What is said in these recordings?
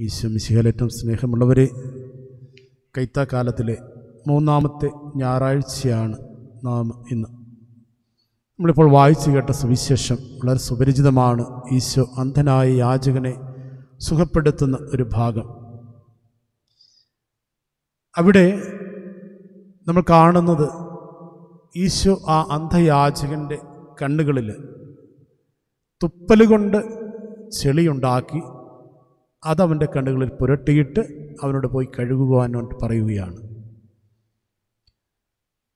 ഈശോ മിശിഹലേറ്റം സ്നേഹമുള്ളവരെ കൈത്താക്കാലത്തിലെ മൂന്നാമത്തെ ഞായറാഴ്ചയാണ് നാം ഇന്ന്. നമ്മളിപ്പോൾ വായിച്ചു കേട്ട സുവിശേഷം വളരെ സുപരിചിതമാണ്. ഈശോ അന്ധനായ യാചകനെ സുഖപ്പെടുത്തുന്ന ഒരു ഭാഗം. അവിടെ നമ്മൾ കാണുന്നത് ഈശോ ആ അന്ധയാചകന്റെ കണ്ണുകളിൽ തുപ്പലുകൊണ്ട് ചെളിയുണ്ടാക്കി അതവന്റെ കണ്ണുകളിൽ പുരട്ടിയിട്ട് അവനോട് പോയി കഴുകുവാനോട് പറയുകയാണ്.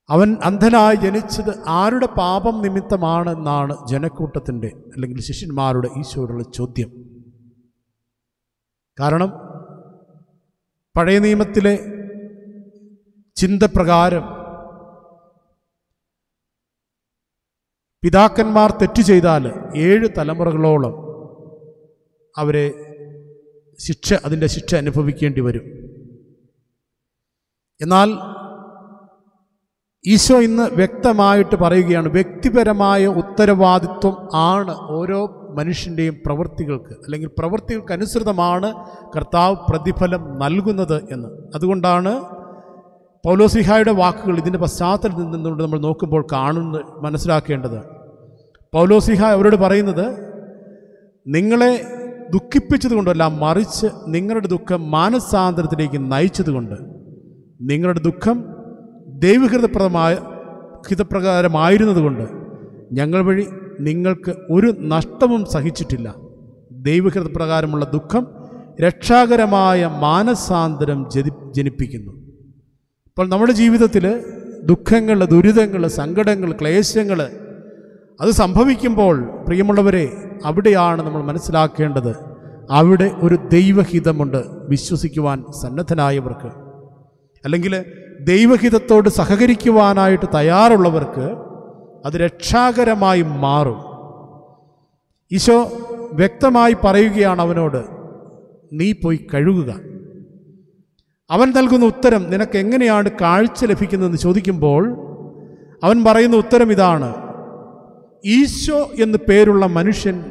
അവൻ അന്ധനായി ജനിച്ചത് ആരുടെ പാപം നിമിത്തമാണെന്നാണ് ജനക്കൂട്ടത്തിന്റെ അല്ലെങ്കിൽ ശിഷ്യന്മാരുടെ ഈശോയോടുള്ള ചോദ്യം. കാരണം പഴയ നിയമത്തിലെ ചിന്തപ്രകാരം പിതാക്കന്മാർ തെറ്റു ചെയ്താൽ ഏഴ് തലമുറകളോളം അവരെ ശിക്ഷ അതിന്റെ ശിക്ഷ അനുഭവിക്കേണ്ടി വരും. എന്നാൽ ഈശോ ഇന്ന് വ്യക്തമായിട്ട് പറയുകയാണ് വ്യക്തിപരമായ ഉത്തരവാദിത്വം ആണ് ഓരോ മനുഷ്യന്റെയും പ്രവൃത്തികൾക്ക് അല്ലെങ്കിൽ പ്രവൃത്തികൾക്ക് അനുസൃതമാണ് കർത്താവ് പ്രതിഫലം നൽകുന്നത് എന്ന്. അതുകൊണ്ടാണ് പൗലോസിഹായുടെ വാക്കുകൾ ഇതിന്റെ പശ്ചാത്തലത്തിൽ നിന്നുകൊണ്ട് നമ്മൾ നോക്കുമ്പോൾ കാണുന്ന മനസ്സിലാക്കേണ്ടത്. പൗലോസിഹ അവരോട് പറയുന്നത് നിങ്ങളെ ദുഃഖിപ്പിച്ചതുകൊണ്ടല്ല മറിച്ച് നിങ്ങളുടെ ദുഃഖം മാനസാന്തരത്തിലേക്ക് നയിച്ചതുകൊണ്ട് നിങ്ങളുടെ ദുഃഖം ദൈവഹൃതപ്രദമായ ഹിതപ്രകാരമായിരുന്നതുകൊണ്ട് ഞങ്ങൾ വഴി നിങ്ങൾക്ക് ഒരു നഷ്ടവും സഹിച്ചിട്ടില്ല. ദൈവഹൃതപ്രകാരമുള്ള ദുഃഖം രക്ഷാകരമായ മാനസാന്തരം ജനി ജനിപ്പിക്കുന്നു. അപ്പോൾ നമ്മുടെ ജീവിതത്തിൽ ദുഃഖങ്ങൾ ദുരിതങ്ങൾ സങ്കടങ്ങൾ ക്ലേശങ്ങൾ അത് സംഭവിക്കുമ്പോൾ പ്രിയമുള്ളവരെ അവിടെയാണ് നമ്മൾ മനസ്സിലാക്കേണ്ടത്. അവിടെ ഒരു ദൈവഹിതമുണ്ട് വിശ്വസിക്കുവാൻ സന്നദ്ധനായവർക്ക്. അല്ലെങ്കിൽ ദൈവഹിതത്തോട് സഹകരിക്കുവാനായിട്ട് തയ്യാറുള്ളവർക്ക് അത് രക്ഷാകരമായി മാറും. ഈശോ വ്യക്തമായി പറയുകയാണ് അവനോട് നീ പോയി കഴുകുക. അവൻ നൽകുന്ന ഉത്തരം നിനക്ക് എങ്ങനെയാണ് കാഴ്ച ലഭിക്കുന്നതെന്ന് ചോദിക്കുമ്പോൾ അവൻ പറയുന്ന ഉത്തരം ഇതാണ്. ഈശോ എന്ന് പേരുള്ള മനുഷ്യൻ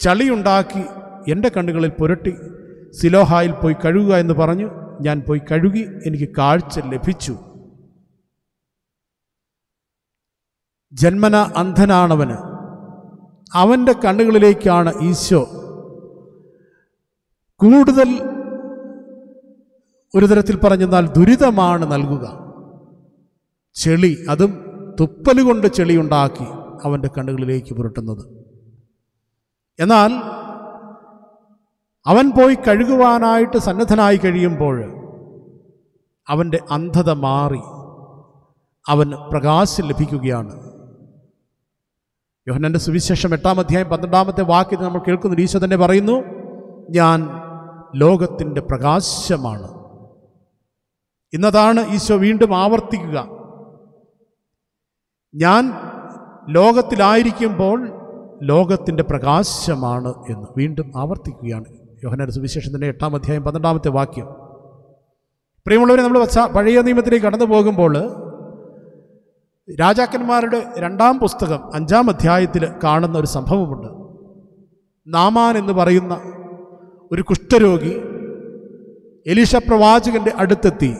ചളിയുണ്ടാക്കി എന്റെ കണ്ണുകളിൽ പുരട്ടി സിലോഹായിൽ പോയി കഴുകുക എന്ന് പറഞ്ഞു ഞാൻ പോയി കഴുകി എനിക്ക് കാഴ്ച ലഭിച്ചു. ജന്മന അന്ധനാണവന്. അവന്റെ കണ്ണുകളിലേക്കാണ് ഈശോ. കൂടുതൽ ഒരു തരത്തിൽ പറഞ്ഞെന്നാൽ ദുരിതമാണ് നൽകുക. ചെളി അതും തുപ്പലുകൊണ്ട് ചെളിയുണ്ടാക്കി. അവന്റെ കണ്ണുകളിലേക്ക് പുരട്ടുന്നത്. എന്നാൽ അവൻ പോയി കഴുകുവാനായിട്ട് സന്നദ്ധനായി കഴിയുമ്പോൾ അവന്റെ അന്ധത മാറി. അവന് പ്രകാശം ലഭിക്കുകയാണ്. യോഹനന്റെ സുവിശേഷം എട്ടാം അധ്യായം പന്ത്രണ്ടാമത്തെ വാക്യത്തിൽ നമ്മൾ കേൾക്കുന്ന ഈശോ തന്നെ പറയുന്നു ഞാൻ ലോകത്തിന്റെ പ്രകാശമാണ്. ഇന്നതാണ് ഈശോ വീണ്ടും ആവർത്തിക്കുക. ഞാൻ ലോകത്തിലായിരിക്കുമ്പോൾ ലോകത്തിന്റെ പ്രകാശമാണ് എന്ന് വീണ്ടും ആവർത്തിക്കുകയാണ് യോഹനാന്റെ സുവിശേഷത്തിന്റെ എട്ടാം അധ്യായം പന്ത്രണ്ടാമത്തെ വാക്യം. പ്രിയമുള്ളവരെ നമ്മൾ പഴയ നിയമത്തിലേക്ക് കടന്നു പോകുമ്പോൾ രാജാക്കന്മാരുടെ രണ്ടാം പുസ്തകം അഞ്ചാം അധ്യായത്തിൽ കാണുന്ന ഒരു സംഭവമുണ്ട്. നാമാൻ എന്ന് പറയുന്ന ഒരു കുഷ്ഠരോഗി എലീഷ പ്രവാചകന്റെ അടുത്തെത്തി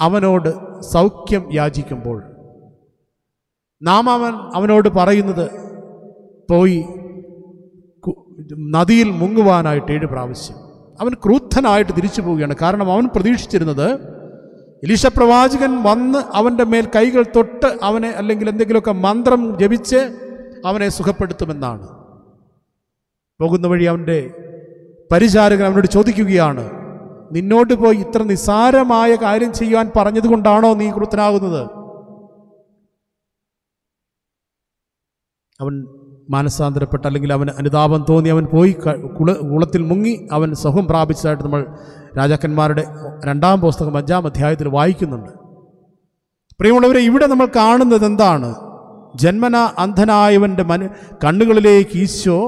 അവനോട് സൗഖ്യം യാചിക്കുമ്പോൾ നാം അവൻ അവനോട് പറയുന്നത് പോയി നദിയിൽ മുങ്ങുവാനായിട്ട് ഏഴ് പ്രാവശ്യം. അവൻ ക്രൂദ്ധനായിട്ട് തിരിച്ചു പോവുകയാണ്. കാരണം അവൻ പ്രതീക്ഷിച്ചിരുന്നത് എലീശ പ്രവാചകൻ വന്ന് അവന്റെ മേൽ കൈകൾ തൊട്ട് അവനെ അല്ലെങ്കിൽ എന്തെങ്കിലുമൊക്കെ മന്ത്രം ജപിച്ച് അവനെ സുഖപ്പെടുത്തുമെന്നാണ്. പോകുന്ന വഴി അവന്റെ പരിചാരകൻ അവനോട് ചോദിക്കുകയാണ് നിന്നോട് പോയി ഇത്ര നിസ്സാരമായ കാര്യം ചെയ്യുവാൻ പറഞ്ഞതുകൊണ്ടാണോ നീ ക്രൂദ്ധനാകുന്നത്? അവൻ മാനസാന്തരപ്പെട്ട അല്ലെങ്കിൽ അവൻ അനുതാപം തോന്നി അവൻ പോയി കുള കുളത്തിൽ മുങ്ങി അവൻ സുഖം പ്രാപിച്ചതായിട്ട് നമ്മൾ രാജാക്കന്മാരുടെ രണ്ടാം പുസ്തകം അഞ്ചാം അധ്യായത്തിൽ വായിക്കുന്നുണ്ട്. പ്രിയമുള്ളവരെ ഇവിടെ നമ്മൾ കാണുന്നത് എന്താണ്? ജന്മന അന്ധനായവന്റെ മനു കണ്ണുകളിലേക്ക് ഈശോ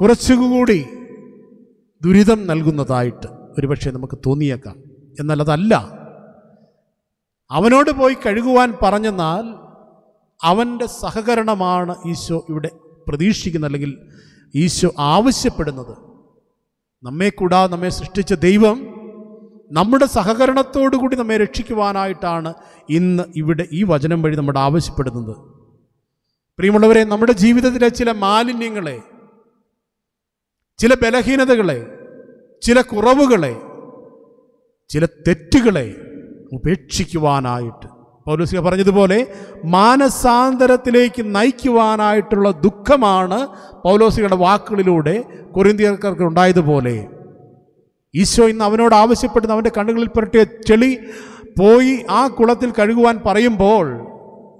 കുറച്ചുകൂടി ദുരിതം നൽകുന്നതായിട്ട് ഒരുപക്ഷെ നമുക്ക് തോന്നിയേക്കാം. എന്നാൽ അതല്ല. അവനോട് പോയി കഴുകുവാൻ പറഞ്ഞെന്നാൽ അവന്റെ സഹകരണമാണ് ഈശോ ഇവിടെ പ്രതീക്ഷിക്കുന്നത് അല്ലെങ്കിൽ ഈശോ ആവശ്യപ്പെടുന്നത്. നമ്മെ കൂടാതെ നമ്മെ സൃഷ്ടിച്ച ദൈവം നമ്മുടെ സഹകരണത്തോടുകൂടി നമ്മെ രക്ഷിക്കുവാനായിട്ടാണ് ഇന്ന് ഇവിടെ ഈ വചനം വഴി നമ്മുടെ ആവശ്യപ്പെടുന്നത്. പ്രിയമുള്ളവരെ നമ്മുടെ ജീവിതത്തിലെ ചില മാലിന്യങ്ങളെ ചില ബലഹീനതകളെ ചില കുറവുകളെ ചില തെറ്റുകളെ ഉപേക്ഷിക്കുവാനായിട്ട് പൗലോസിക പറഞ്ഞതുപോലെ മാനസാന്തരത്തിലേക്ക് നയിക്കുവാനായിട്ടുള്ള ദുഃഖമാണ് പൗലോസിയുടെ വാക്കുകളിലൂടെ കൊറിന്തിയർക്ക് ഉണ്ടായതുപോലെ. ഈശോ ഇന്ന് അവനോട് ആവശ്യപ്പെടുന്ന അവന്റെ കണ്ണുകളിൽ പുരട്ടിയ ചെളി പോയി ആ കുളത്തിൽ കഴുകുവാൻ പറയുമ്പോൾ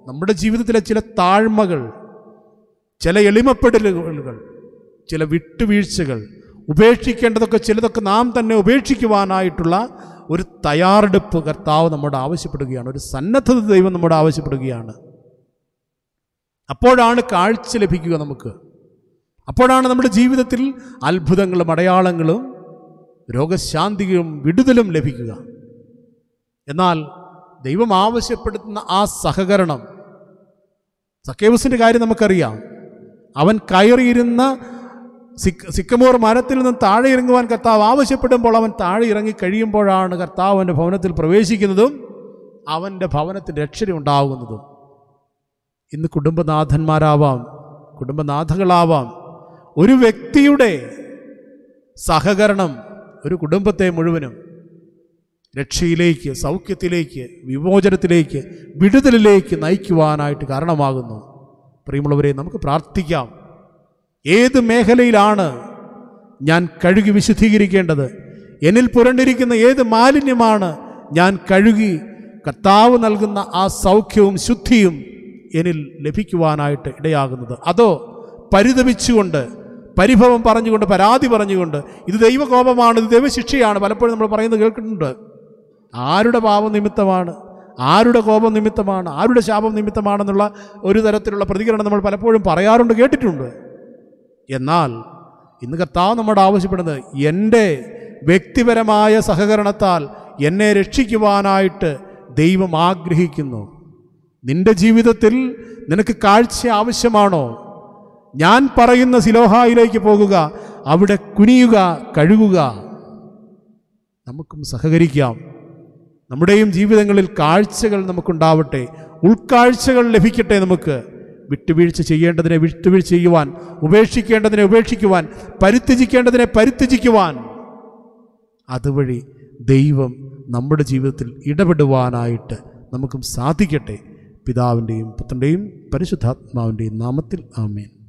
നമ്മുടെ ജീവിതത്തിലെ ചില താഴ്മകൾ ചില എളിമപ്പെടലുകൾ ചില വിട്ടുവീഴ്ചകൾ ഉപേക്ഷിക്കേണ്ടതൊക്കെ ചിലതൊക്കെ നാം തന്നെ ഉപേക്ഷിക്കുവാനായിട്ടുള്ള ഒരു തയ്യാറെടുപ്പ് കർത്താവ് നമ്മോട് ആവശ്യപ്പെടുകയാണ്. ഒരു സന്നദ്ധത ദൈവം നമ്മോട് ആവശ്യപ്പെടുകയാണ്. അപ്പോഴാണ് കാഴ്ച ലഭിക്കുക നമുക്ക്. അപ്പോഴാണ് നമ്മുടെ ജീവിതത്തിൽ അത്ഭുതങ്ങളും അടയാളങ്ങളും രോഗശാന്തിയും വിടുതലും ലഭിക്കുക. എന്നാൽ ദൈവം ആവശ്യപ്പെടുന്ന ആ സഹകരണം സക്കേവസിന്റെ കാര്യം നമുക്കറിയാം. അവൻ കയറിയിരുന്ന സിക്ക് സിക്കമോർ മരത്തിൽ നിന്ന് താഴെ ഇറങ്ങുവാൻ കർത്താവ് ആവശ്യപ്പെടുമ്പോൾ അവൻ താഴെ ഇറങ്ങി കഴിയുമ്പോഴാണ് കർത്താവ് അവന്റെ ഭവനത്തിൽ പ്രവേശിക്കുന്നതും അവന്റെ ഭവനത്തിൽ രക്ഷര ഉണ്ടാകുന്നതും. ഇന്ന് കുടുംബനാഥന്മാരാവാം കുടുംബനാഥകളാവാം. ഒരു വ്യക്തിയുടെ സഹകരണം ഒരു കുടുംബത്തെ മുഴുവനും രക്ഷയിലേക്ക് സൗഖ്യത്തിലേക്ക് വിമോചനത്തിലേക്ക് വിടുതലിലേക്ക് നയിക്കുവാനായിട്ട് കാരണമാകുന്നു. പ്രിയമുള്ളവരെ നമുക്ക് പ്രാർത്ഥിക്കാം. ഏത് മേഖലയിലാണ് ഞാൻ കഴുകി വിശുദ്ധീകരിക്കേണ്ടത്? എന്നിൽ പുരണ്ടിരിക്കുന്ന ഏത് മാലിന്യമാണ് ഞാൻ കഴുകി കർത്താവ് നൽകുന്ന ആ സൗഖ്യവും ശുദ്ധിയും എന്നിൽ ലഭിക്കുവാനായിട്ട് ഇടയാകുന്നത്? അതോ പരിതപിച്ചുകൊണ്ട് പരിഭവം പറഞ്ഞുകൊണ്ട് പരാതി പറഞ്ഞുകൊണ്ട് ഇത് ദൈവകോപമാണ് ഇത് ദൈവശിക്ഷയാണ് പലപ്പോഴും നമ്മൾ പറയുന്നത് കേൾക്കുന്നുണ്ട്. ആരുടെ പാപം നിമിത്തമാണ്? ആരുടെ കോപം നിമിത്തമാണ്? ആരുടെ ശാപം നിമിത്തമാണെന്നുള്ള ഒരു തരത്തിലുള്ള പ്രതികരണം നമ്മൾ പലപ്പോഴും പറയാറുണ്ട് കേട്ടിട്ടുണ്ട്. എന്നാൽ ഇന്ന് കർത്താവ് നമ്മോട് ആവശ്യപ്പെടുന്നത് എന്റെ വ്യക്തിപരമായ സഹകരണത്താൽ എന്നെ രക്ഷിക്കുവാനായിട്ട് ദൈവം ആഗ്രഹിക്കുന്നു. നിന്റെ ജീവിതത്തിൽ നിനക്ക് കാഴ്ച ആവശ്യമാണോ? ഞാൻ പറയുന്ന സിലോഹായിലേക്ക് പോകുക അവിടെ കുനിയുക കഴുകുക. നമുക്കും സഹകരിക്കാം. നമ്മുടെയും ജീവിതങ്ങളിൽ കാഴ്ചകൾ നമുക്കുണ്ടാവട്ടെ ഉൾക്കാഴ്ചകൾ ലഭിക്കട്ടെ നമുക്ക്. വിട്ടുവീഴ്ച ചെയ്യേണ്ടതിനെ വിട്ടുവീഴ്ച ചെയ്യുവാൻ ഉപേക്ഷിക്കേണ്ടതിനെ ഉപേക്ഷിക്കുവാൻ പരിത്യജിക്കേണ്ടതിനെ പരിത്യജിക്കുവാൻ. അതുവഴി ദൈവം നമ്മുടെ ജീവിതത്തിൽ ഇടപെടുവാനായിട്ട് നമുക്കും സാധിക്കട്ടെ. പിതാവിന്റെയും പുത്രന്റെയും പരിശുദ്ധാത്മാവിന്റെയും നാമത്തിൽ ആമേൻ.